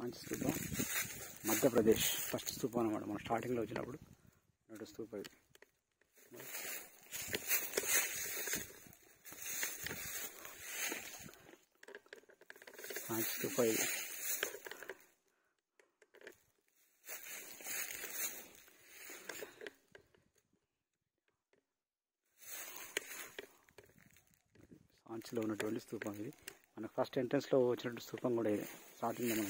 మంచి స్థూపం మధ్యప్రదేశ్ ఫస్ట్ స్థూపం అనమాట మనం స్టార్టింగ్లో వచ్చినప్పుడు నడు స్థూప ఇది. మంచి స్థూప ఇది. సాంచిలో ఉన్నటువంటి స్థూపం ఇది. మనకు ఫస్ట్ ఎంట్రన్స్లో వచ్చినట్టు స్థూపం కూడా ఇది. స్టార్టింగ్ మనం